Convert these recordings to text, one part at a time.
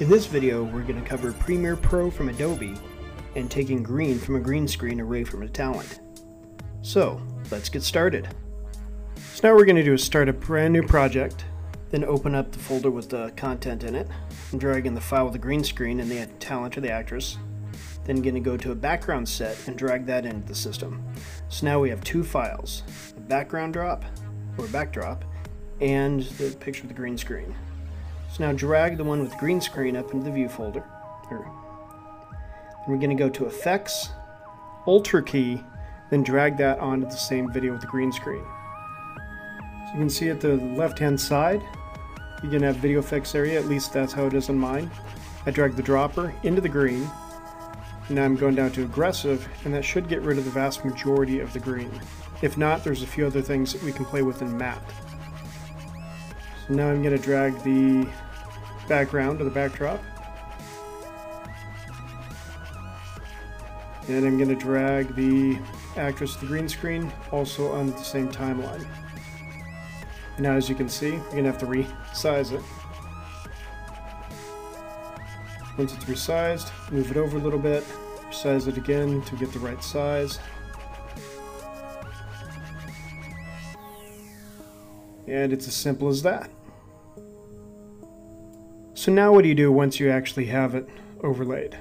In this video, we're going to cover Premiere Pro from Adobe and taking green from a green screen array from a talent. So, let's get started. So now we're going to do is start a brand new project, then open up the folder with the content in it, and drag in the file with the green screen and the talent or the actress, then going to go to a background set and drag that into the system. So now we have two files, a background drop, or backdrop, and the picture with the green screen. So now drag the one with green screen up into the view folder. Here. we're going to go to effects, Ultra Key, then drag that onto the same video with the green screen. So you can see at the left hand side, you can have video effects area, at least that's how it is on mine. I drag the dropper into the green, and now I'm going down to aggressive, and that should get rid of the vast majority of the green. If not, there's a few other things that we can play with in matte. So now I'm going to drag the background to the backdrop. And I'm going to drag the actress to the green screen also on the same timeline. Now as you can see, you're going to have to resize it. Once it's resized, move it over a little bit, resize it again to get the right size. And it's as simple as that. So now what do you do once you actually have it overlaid?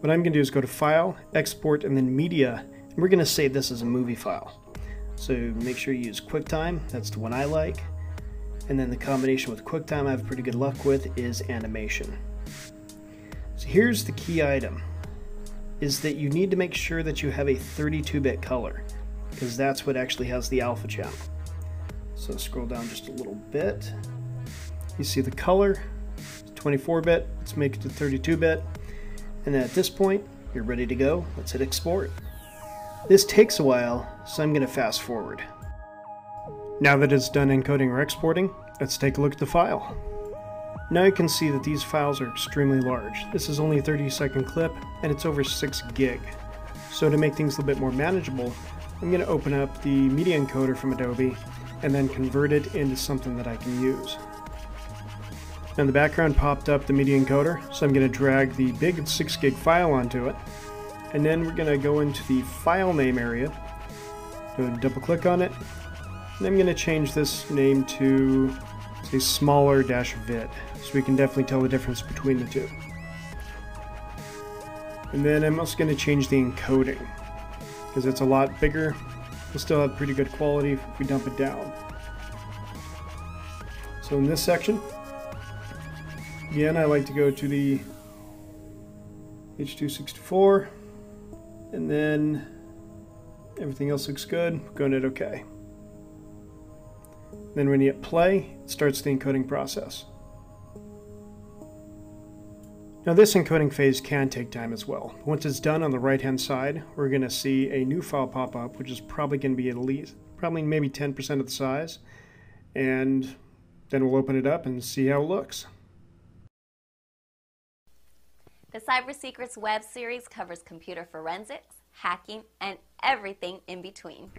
What I'm going to do is go to File, Export, and then Media, and we're going to save this as a movie file. So make sure you use QuickTime, that's the one I like. And then the combination with QuickTime I have pretty good luck with is animation. So here's the key item, is that you need to make sure that you have a 32-bit color, because that's what actually has the alpha channel. So scroll down just a little bit. You see the color, 24-bit, let's make it to 32-bit. And at this point, you're ready to go. Let's hit export. This takes a while, so I'm going to fast forward. Now that it's done encoding or exporting, let's take a look at the file. Now you can see that these files are extremely large. This is only a 30 second clip and it's over 6 gig. So to make things a little bit more manageable, I'm going to open up the media encoder from Adobe and then convert it into something that I can use. In the background popped up the media encoder, so I'm going to drag the big 6 gig file onto it. And then we're going to go into the file name area, go double click on it, and I'm going to change this name to say smaller dash vid, so we can definitely tell the difference between the two. And then I'm also going to change the encoding, because it's a lot bigger. We'll still have pretty good quality if we dump it down. So in this section, Again, I like to go to the H264 and then everything else looks good. Going to hit OK. Then when you hit play, it starts the encoding process. Now this encoding phase can take time as well. Once it's done on the right hand side, we're going to see a new file pop up, which is probably going to be at least, probably maybe 10% of the size. And then we'll open it up and see how it looks. The Cyber Secrets web series covers computer forensics, hacking, and everything in between.